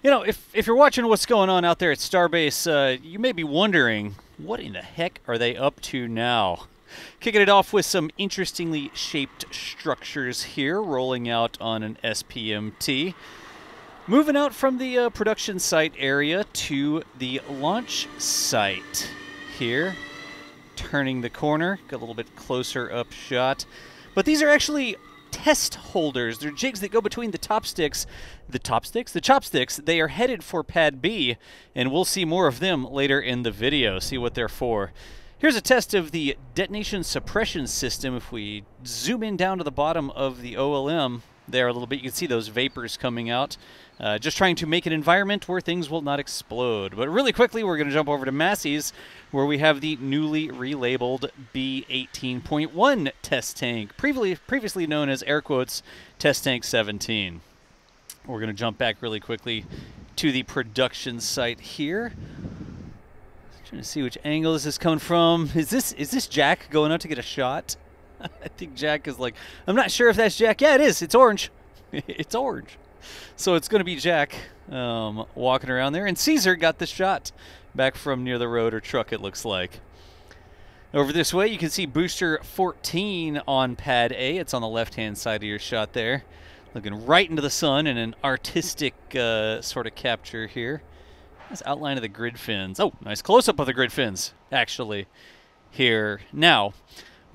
You know, if, if you're watching what's going on out there at Starbase, uh, you may be wondering, what in the heck are they up to now? Kicking it off with some interestingly shaped structures here, rolling out on an SPMT. Moving out from the uh, production site area to the launch site here. Turning the corner, got a little bit closer up shot. But these are actually test holders. They're jigs that go between the top sticks. The top sticks? The chopsticks. They are headed for pad B, and we'll see more of them later in the video, see what they're for. Here's a test of the detonation suppression system. If we zoom in down to the bottom of the OLM there a little bit, you can see those vapors coming out. Uh, just trying to make an environment where things will not explode. But really quickly, we're going to jump over to Massey's, where we have the newly relabeled B18.1 test tank, previously, previously known as air quotes test tank 17. We're going to jump back really quickly to the production site here. Trying to see which angle this is coming from. Is this is this Jack going out to get a shot? I think Jack is like, I'm not sure if that's Jack. Yeah, it is. It's orange. it's orange. So it's going to be Jack um, walking around there. And Ceaser got the shot back from near the road or truck, it looks like. Over this way, you can see booster 14 on pad A. It's on the left-hand side of your shot there. Looking right into the sun in an artistic uh, sort of capture here. Nice outline of the grid fins. Oh, nice close-up of the grid fins, actually, here. Now,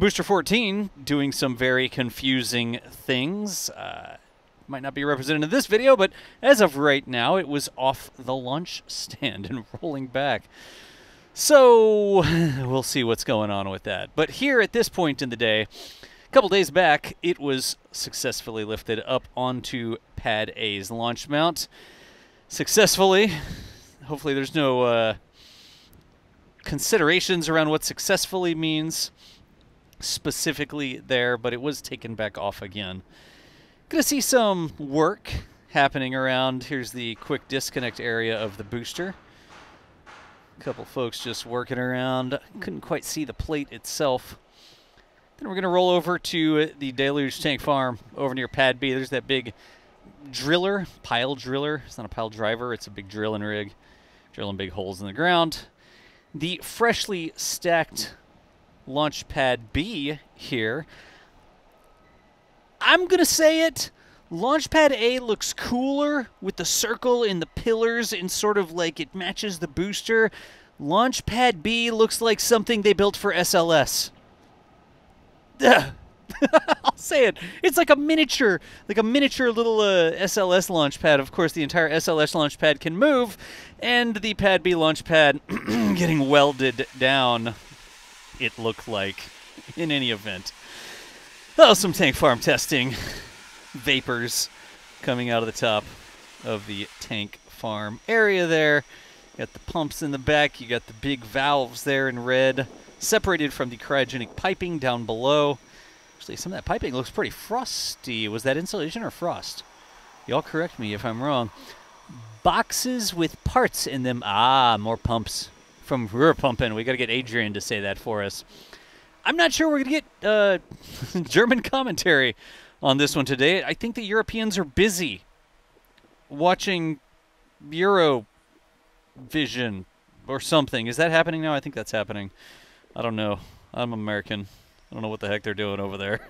Booster 14 doing some very confusing things. Uh, might not be represented in this video, but as of right now, it was off the launch stand and rolling back. So we'll see what's going on with that. But here at this point in the day, a couple days back, it was successfully lifted up onto Pad A's launch mount. Successfully. Hopefully there's no uh, considerations around what successfully means specifically there, but it was taken back off again. Gonna see some work happening around. Here's the quick disconnect area of the booster. A couple folks just working around. Couldn't quite see the plate itself. Then we're going to roll over to the Deluge Tank Farm over near Pad B. There's that big driller, pile driller. It's not a pile driver, it's a big drilling rig. Drilling big holes in the ground. The freshly stacked launch pad B here I'm going to say it. Launchpad A looks cooler with the circle and the pillars and sort of like it matches the booster. Launchpad B looks like something they built for SLS. I'll say it. It's like a miniature, like a miniature little uh, SLS launchpad. Of course, the entire SLS launchpad can move, and the Pad B launchpad getting welded down, it looked like, in any event. Oh, some tank farm testing. Vapors coming out of the top of the tank farm area there. You got the pumps in the back. You got the big valves there in red, separated from the cryogenic piping down below. Actually, some of that piping looks pretty frosty. Was that insulation or frost? Y'all correct me if I'm wrong. Boxes with parts in them. Ah, more pumps from rear pumping. We got to get Adrian to say that for us. I'm not sure we're going to get uh, German commentary on this one today. I think the Europeans are busy watching Eurovision or something. Is that happening now? I think that's happening. I don't know. I'm American. I don't know what the heck they're doing over there.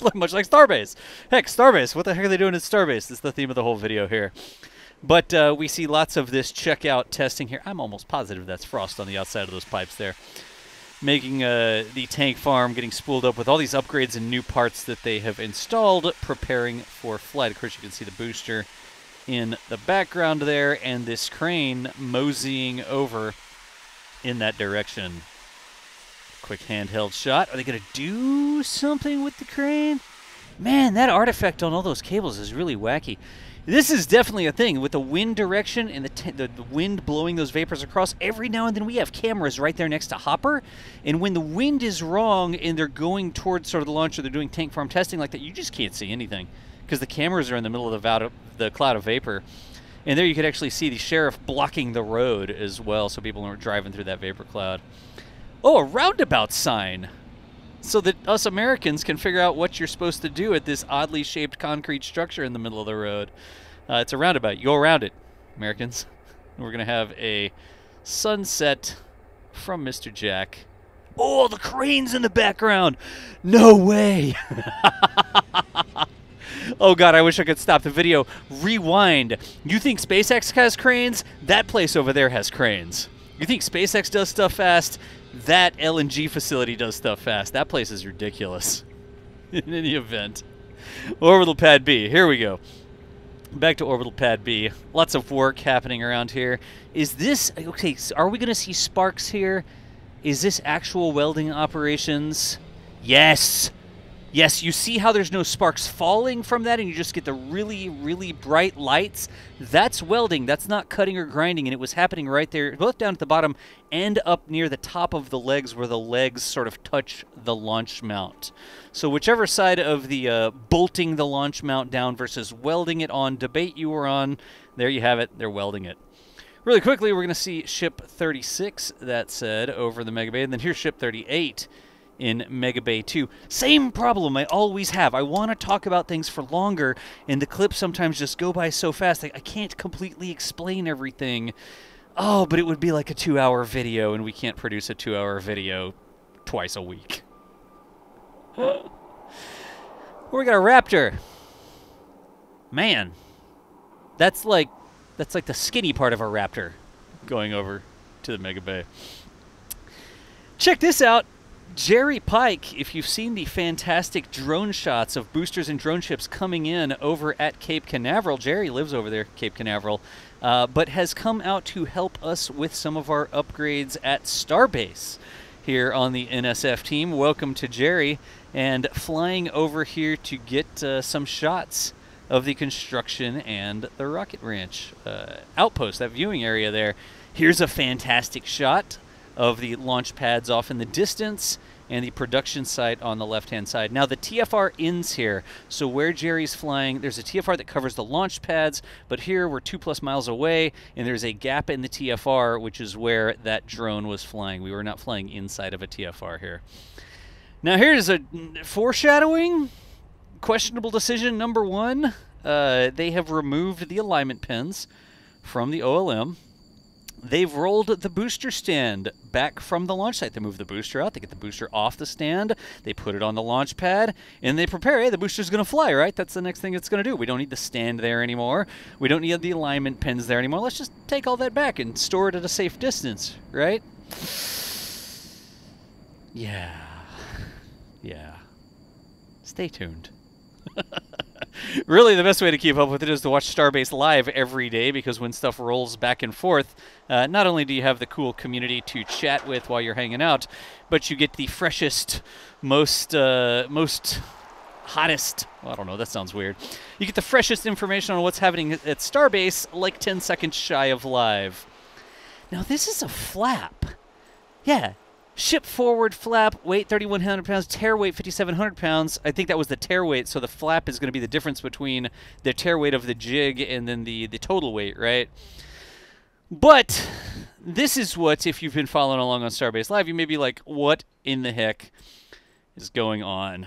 Much like Starbase. Heck, Starbase. What the heck are they doing at Starbase? That's the theme of the whole video here. But uh, we see lots of this checkout testing here. I'm almost positive that's frost on the outside of those pipes there making uh, the tank farm, getting spooled up with all these upgrades and new parts that they have installed, preparing for flight. Of course, you can see the booster in the background there, and this crane moseying over in that direction. Quick handheld shot. Are they going to do something with the crane? Man, that artifact on all those cables is really wacky. This is definitely a thing with the wind direction and the, the, the, wind blowing those vapors across. Every now and then we have cameras right there next to Hopper, and when the wind is wrong and they're going towards sort of the launcher, they're doing tank farm testing like that, you just can't see anything because the cameras are in the middle of the, the cloud of vapor. And there you could actually see the sheriff blocking the road as well so people aren't driving through that vapor cloud. Oh, a roundabout sign so that us Americans can figure out what you're supposed to do at this oddly shaped concrete structure in the middle of the road. Uh, it's a roundabout. You go around it. Americans. We're going to have a sunset from Mr. Jack. Oh, the cranes in the background. No way. oh, God, I wish I could stop the video. Rewind. You think SpaceX has cranes? That place over there has cranes. You think SpaceX does stuff fast? That LNG facility does stuff fast. That place is ridiculous. In any event. Orbital Pad B. Here we go. Back to Orbital Pad B. Lots of work happening around here. Is this... Okay, so are we going to see sparks here? Is this actual welding operations? Yes! Yes, you see how there's no sparks falling from that and you just get the really, really bright lights? That's welding. That's not cutting or grinding, and it was happening right there, both down at the bottom and up near the top of the legs where the legs sort of touch the launch mount. So whichever side of the uh, bolting the launch mount down versus welding it on debate you were on, there you have it. They're welding it. Really quickly, we're going to see ship 36, that said, over the Mega Bay, and then here's ship 38 in Mega Bay 2. Same problem I always have. I want to talk about things for longer, and the clips sometimes just go by so fast. I, I can't completely explain everything. Oh, but it would be like a two hour video, and we can't produce a two hour video twice a week. we got a raptor. Man, that's like that's like the skinny part of a raptor going over to the Mega Bay. Check this out. Jerry Pike, if you've seen the fantastic drone shots of boosters and drone ships coming in over at Cape Canaveral, Jerry lives over there, Cape Canaveral, uh, but has come out to help us with some of our upgrades at Starbase here on the NSF team. Welcome to Jerry, and flying over here to get uh, some shots of the construction and the rocket ranch uh, outpost, that viewing area there. Here's a fantastic shot of the launch pads off in the distance and the production site on the left-hand side. Now the TFR ends here, so where Jerry's flying, there's a TFR that covers the launch pads, but here we're two plus miles away, and there's a gap in the TFR, which is where that drone was flying. We were not flying inside of a TFR here. Now here's a foreshadowing, questionable decision number one. Uh, they have removed the alignment pins from the OLM. They've rolled the booster stand back from the launch site. They move the booster out. They get the booster off the stand. They put it on the launch pad, and they prepare. Hey, the booster's going to fly, right? That's the next thing it's going to do. We don't need the stand there anymore. We don't need the alignment pins there anymore. Let's just take all that back and store it at a safe distance, right? Yeah. Yeah. Stay tuned. really, the best way to keep up with it is to watch Starbase live every day because when stuff rolls back and forth, uh, not only do you have the cool community to chat with while you're hanging out, but you get the freshest, most uh, most hottest. Well, I don't know. That sounds weird. You get the freshest information on what's happening at Starbase, like 10 seconds shy of live. Now this is a flap. Yeah, Ship forward flap, weight 3,100 pounds, tare weight 5,700 pounds. I think that was the tare weight, so the flap is going to be the difference between the tare weight of the jig and then the, the total weight, right? But this is what, if you've been following along on Starbase Live, you may be like, what in the heck is going on?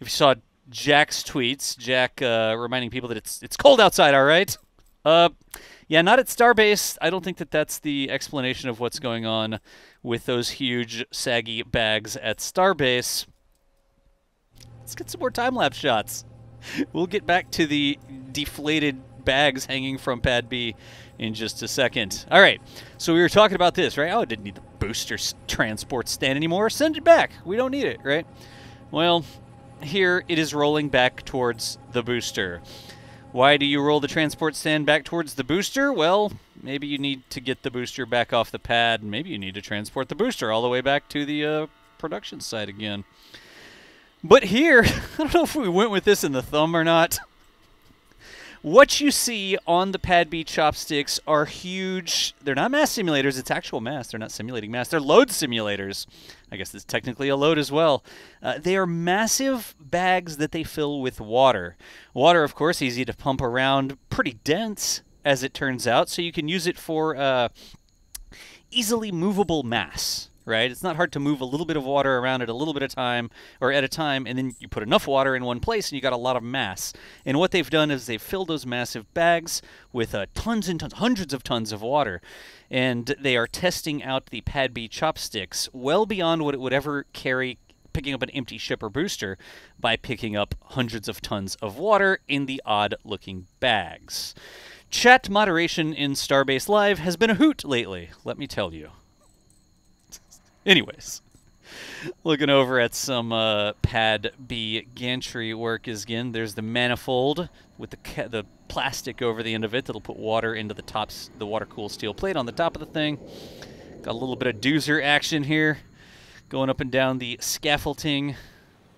If you saw Jack's tweets, Jack uh, reminding people that it's it's cold outside, all right? Uh, yeah, not at Starbase. I don't think that that's the explanation of what's going on with those huge saggy bags at Starbase. Let's get some more time-lapse shots. We'll get back to the deflated bags hanging from Pad B in just a second. All right, so we were talking about this, right? Oh, I didn't need the booster transport stand anymore. Send it back. We don't need it, right? Well, here it is rolling back towards the booster. Why do you roll the transport stand back towards the booster? Well, maybe you need to get the booster back off the pad. Maybe you need to transport the booster all the way back to the uh, production site again. But here, I don't know if we went with this in the thumb or not. What you see on the Pad B chopsticks are huge. They're not mass simulators. It's actual mass. They're not simulating mass. They're load simulators. I guess it's technically a load as well. Uh, they are massive bags that they fill with water. Water, of course, easy to pump around, pretty dense, as it turns out, so you can use it for uh, easily movable mass right? It's not hard to move a little bit of water around at a little bit of time or at a time, and then you put enough water in one place and you got a lot of mass. And what they've done is they've filled those massive bags with uh, tons and tons, hundreds of tons of water. And they are testing out the Pad B chopsticks well beyond what it would ever carry picking up an empty ship or booster by picking up hundreds of tons of water in the odd looking bags. Chat moderation in Starbase Live has been a hoot lately, let me tell you. Anyways, looking over at some uh, Pad B gantry work is again. There's the manifold with the the plastic over the end of it that'll put water into the tops, the water cool steel plate on the top of the thing. Got a little bit of doozer action here, going up and down the scaffolding.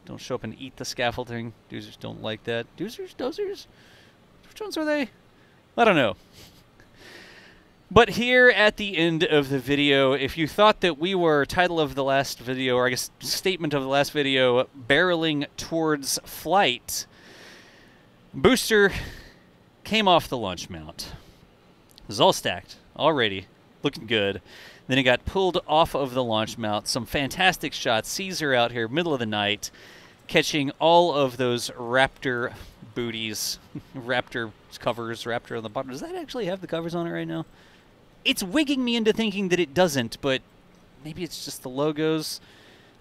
Don't show up and eat the scaffolding. Doozers don't like that. Doozers, dozers, which ones are they? I don't know. But here at the end of the video, if you thought that we were, title of the last video, or I guess statement of the last video, barreling towards flight, booster came off the launch mount. It was all stacked, all ready, looking good. Then it got pulled off of the launch mount. Some fantastic shots. Ceaser out here, middle of the night, catching all of those Raptor booties, Raptor covers, Raptor on the bottom. Does that actually have the covers on it right now? It's wigging me into thinking that it doesn't, but maybe it's just the logos.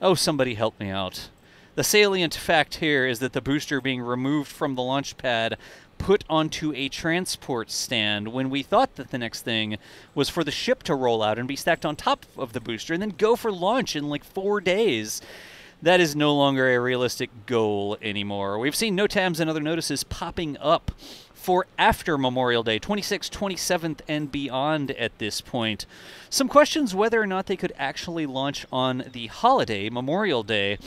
Oh, somebody help me out. The salient fact here is that the booster being removed from the launch pad put onto a transport stand when we thought that the next thing was for the ship to roll out and be stacked on top of the booster and then go for launch in like four days that is no longer a realistic goal anymore. We've seen no NOTAMs and other notices popping up for after Memorial Day, 26th, 27th, and beyond at this point. Some questions whether or not they could actually launch on the holiday, Memorial Day.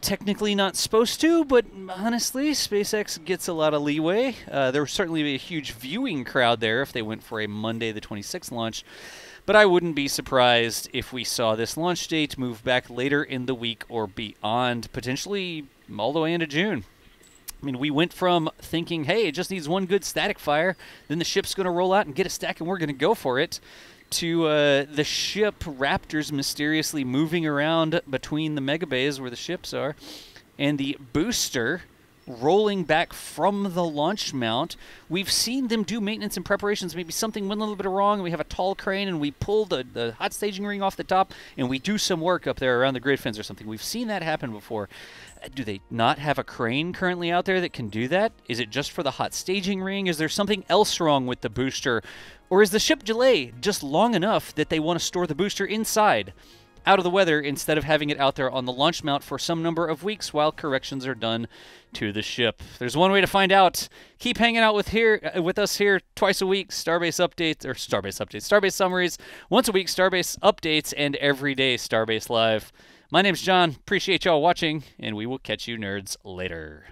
Technically not supposed to, but honestly, SpaceX gets a lot of leeway. Uh, there would certainly be a huge viewing crowd there if they went for a Monday the 26th launch. But I wouldn't be surprised if we saw this launch date move back later in the week or beyond, potentially all the way into June. I mean, we went from thinking, hey, it just needs one good static fire, then the ship's going to roll out and get a stack and we're going to go for it, to uh, the ship Raptors mysteriously moving around between the mega bays where the ships are, and the booster rolling back from the launch mount. We've seen them do maintenance and preparations. Maybe something went a little bit wrong, we have a tall crane, and we pull the, the hot staging ring off the top, and we do some work up there around the grid fins or something. We've seen that happen before. Uh, do they not have a crane currently out there that can do that? Is it just for the hot staging ring? Is there something else wrong with the booster? Or is the ship delay just long enough that they want to store the booster inside? Out of the weather instead of having it out there on the launch mount for some number of weeks while corrections are done to the ship. There's one way to find out. Keep hanging out with here uh, with us here twice a week. Starbase updates or Starbase updates, Starbase summaries once a week. Starbase updates and every day Starbase live. My name's John. Appreciate y'all watching, and we will catch you nerds later.